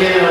Yeah.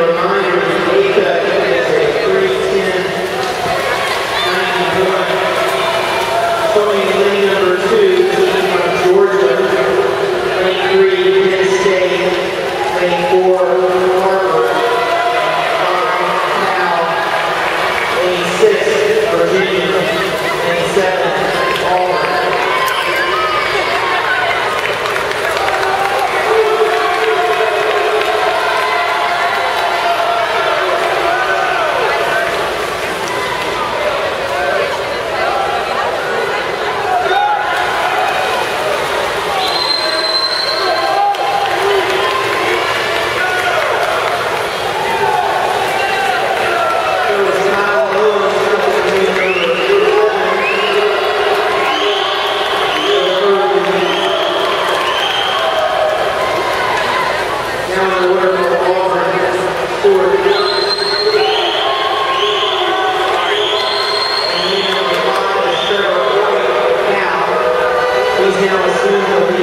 real, assim,